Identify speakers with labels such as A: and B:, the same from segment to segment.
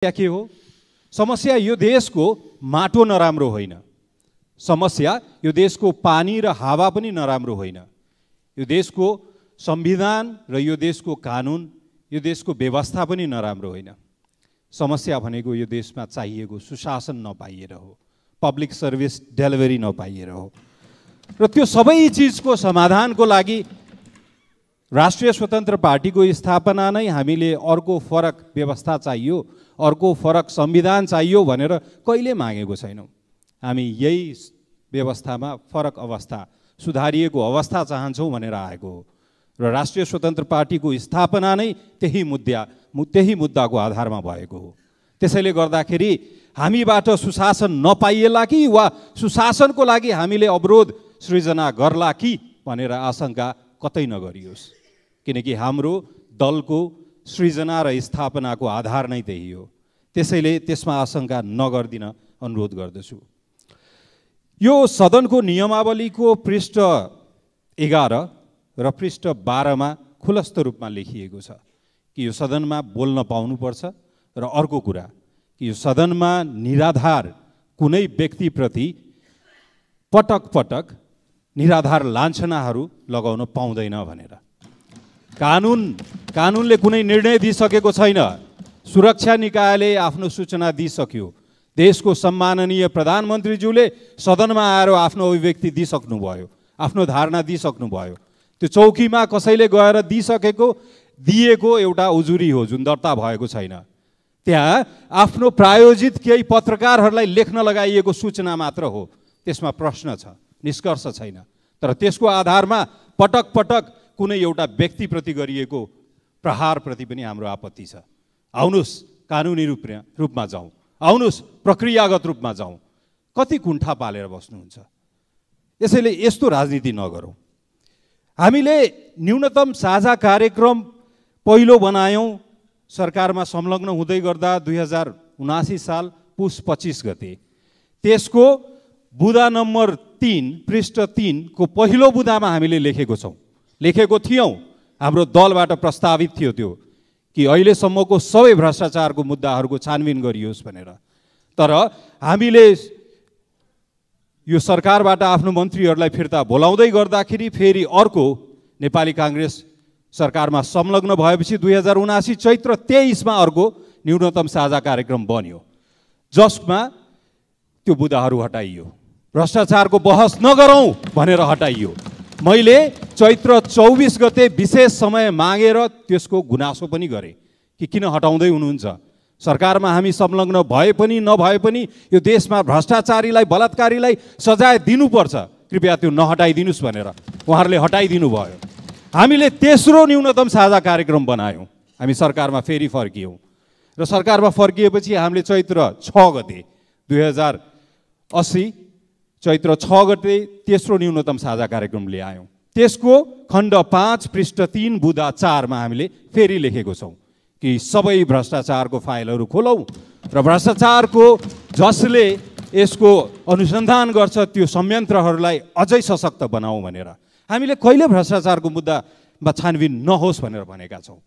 A: समस्या के हो? समस्या यो देशको माटो नराम्रो होइन। समस्या यो देशको पानी र हावा पनि नराम्रो होइन। यो देशको संविधान र यो देशको कानुन यो देशको व्यवस्था पनि नराम्रो होइन। समस्या भनेको यो देशमा चाहिएको सुशासन नपाइएर हो। पब्लिक सर्भिस डेलिभरी नपाइएर हो। र त्यो सबै चिजको समाधानको लागि राष्ट्रिय स्वतन्त्र पार्टीको स्थापना नै हामीले अर्को फरक व्यवस्था चाहियो। अर्को फरक संविधान चाहियो भनेर कहिले मागेको छैनौँ। हामी यही व्यवस्थामा फरक अवस्था सुधारिएको अवस्था चाहन्छौँ भनेर आएको हो। र राष्ट्रिय स्वतन्त्र पार्टीको स्थापना नै त्यही मुद्दा त्यही मुद्दाको आधारमा भएको हो। त्यसैले गर्दाखेरि हामीबाट सुशासन नपाइएला कि वा सुशासनको लागि हामीले अवरोध सृजना गर्ला कि भनेर आशंका कतै नगरियोस्। किनकि हाम्रो दलको सृजना र स्थापनाको आधार नै त्यही हो। त्यसैले त्यसमा आशंका नगरिदिन अनुरोध गर्दछु। यो सदनको नियमावलीको पृष्ठ एघार र पृष्ठ बाह्रमा खुलस्त रूपमा लेखिएको छ कि यो सदनमा बोल्न पाउनुपर्छ र अर्को कुरा कि यो सदनमा निराधार कुनै व्यक्तिप्रति पटक पटक निराधार लान्छनाहरू लगाउन पाउँदैन भनेर। कानुन कानुनले कुनै निर्णय दिइसकेको छैन। सुरक्षा निकायले आफ्नो सूचना दिइसक्यो। देशको सम्माननीय प्रधानमन्त्रीज्यूले सदनमा आएर आफ्नो अभिव्यक्ति दिइसक्नुभयो आफ्नो धारणा दिइसक्नुभयो। त्यो चौकीमा कसैले गएर दिइसकेको दिएको एउटा उजुरी हो जुन दर्ता भएको छैन। त्यहाँ आफ्नो प्रायोजित केही पत्रकारहरूलाई लेख्न लगाइएको सूचना मात्र हो। त्यसमा प्रश्न छ निष्कर्ष छैन। तर त्यसको आधारमा पटक पटक कुनै एउटा व्यक्तिप्रति गरिएको प्रहारप्रति पनि हाम्रो आपत्ति छ। आउनुहोस् कानुनी रूपमा रूपमा जाउँ। आउनुहोस् प्रक्रियागत रूपमा जाउँ। कति कुण्ठा पालेर बस्नुहुन्छ? यसैले यस्तो राजनीति नगरौँ। हामीले न्यूनतम साझा कार्यक्रम पहिलो बनायौँ। सरकारमा संलग्न हुँदै गर्दा दुई हजार उनासी साल पुस पच्चिस गते। त्यसको बुधा नम्बर तिन पृष्ठ तिनको पहिलो बुधामा हामीले लेखेको छौँ। लेखेको थियौँ। हाम्रो दलबाट प्रस्तावित थियो त्यो। कि अहिलेसम्मको सबै भ्रष्टाचारको मुद्दाहरूको छानबिन गरियोस् भनेर। तर हामीले यो सरकारबाट आफ्नो मन्त्रीहरूलाई फिर्ता बोलाउँदै गर्दाखेरि फेरि अर्को नेपाली काङ्ग्रेस सरकारमा संलग्न भएपछि दुई हजार उनासी चैत्र तेइसमा अर्को न्यूनतम साझा कार्यक्रम बन्यो जसमा त्यो बुदाहरू हटाइयो। भ्रष्टाचारको बहस नगरौँ भनेर हटाइयो। मैले चैत्र चौबिस गते विशेष समय मागेर त्यसको गुनासो पनि गरेँ कि किन हटाउँदै हुनुहुन्छ? सरकारमा हामी संलग्न भए पनि नभए पनि यो देशमा भ्रष्टाचारीलाई बलात्कारीलाई सजाय दिनुपर्छ। कृपया त्यो नहटाइदिनुहोस् भनेर उहाँहरूले हटाइदिनु भयो हामीले तेस्रो न्यूनतम साझा कार्यक्रम बनायौँ। हामी सरकारमा फेरि फर्कियौँ। र सरकारमा फर्किएपछि हामीले चैत्र छ गते दुई हजार असी चैत्र छ गते तेस्रो न्यूनतम साझा कार्यक्रम ल्यायौँ। त्यसको खण्ड पाँच पृष्ठ तिन बुधा चारमा हामीले फेरि लेखेको छौँ कि सबै भ्रष्टाचारको फाइलहरू खोलौँ र भ्रष्टाचारको जसले यसको अनुसन्धान गर्छ त्यो संयन्त्रहरूलाई अझै सशक्त बनाऊ भनेर हामीले कहिले भ्रष्टाचारको मुद्दामा छानबिन नहोस् भनेर भनेका छौँ।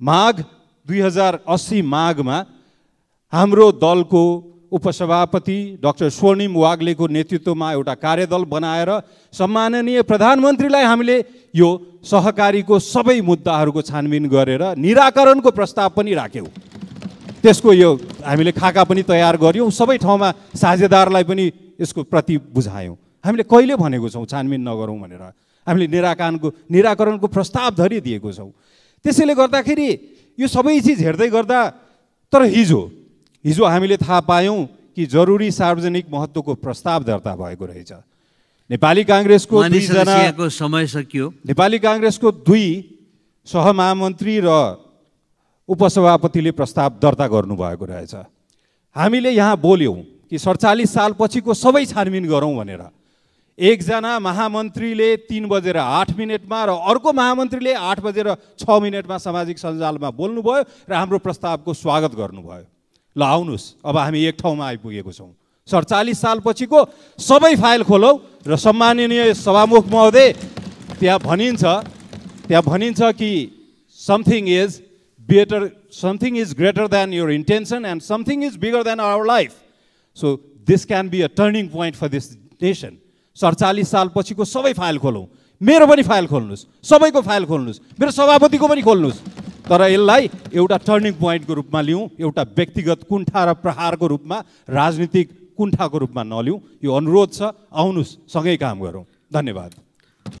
A: माघ दुई हजार अस्सी माघमा हाम्रो दलको उपसभापति डाक्टर स्वर्णिम वाग्लेको नेतृत्वमा एउटा कार्यदल बनाएर सम्माननीय प्रधानमन्त्रीलाई हामीले यो सहकारीको सबै मुद्दाहरूको छानबिन गरेर निराकरणको प्रस्ताव पनि राख्यौँ। त्यसको यो हामीले खाका पनि तयार गऱ्यौँ सबै ठाउँमा साझेदारलाई पनि यसको प्रति बुझायौँ। हामीले कहिले भनेको छौँ छानबिन नगरौँ भनेर? हामीले निराकरणको निराकरणको प्रस्ताव धरि दिएको छौँ। त्यसैले गर्दाखेरि यो सबै चिज हेर्दै गर्दा तर हिजो हिजो हामीले थाहा पायौँ कि जरुरी सार्वजनिक महत्त्वको प्रस्ताव दर्ता भएको रहेछ। नेपाली काङ्ग्रेसको
B: समय सकियो।
A: नेपाली काङ्ग्रेसको दुई सहमहामन्त्री र उपसभापतिले प्रस्ताव दर्ता गर्नुभएको रहेछ। हामीले यहाँ बोल्यौँ कि सडचालिस सालपछिको सबै छानबिन गरौँ भनेर। एकजना महामन्त्रीले तिन बजेर आठ मिनटमा र अर्को महामन्त्रीले आठ बजेर छ मिनटमा सामाजिक सञ्जालमा बोल्नुभयो र हाम्रो प्रस्तावको स्वागत गर्नुभयो। ल आउनुहोस् अब हामी एक ठाउँमा आइपुगेको छौँ। सडचालिस सालपछिको सबै फाइल खोलौँ र सम्माननीय सभामुख महोदय त्यहाँ भनिन्छ त्यहाँ भनिन्छ कि something is better something is greater than your intention and something is bigger than our life. So this can be a turning point for this nation. सडचालिस सालपछिको सबै फाइल खोलौँ। मेरो पनि फाइल खोल्नुहोस् सबैको फाइल खोल्नुहोस् मेरो सभापतिको पनि खोल्नुहोस् तर यसलाई एउटा टर्निङ पोइन्टको रूपमा लिउँ एउटा व्यक्तिगत कुण्ठा र प्रहारको रूपमा राजनीतिक कुण्ठाको रूपमा नलिउँ। यो अनुरोध छ आउनुहोस् सँगै काम गरौँ। धन्यवाद।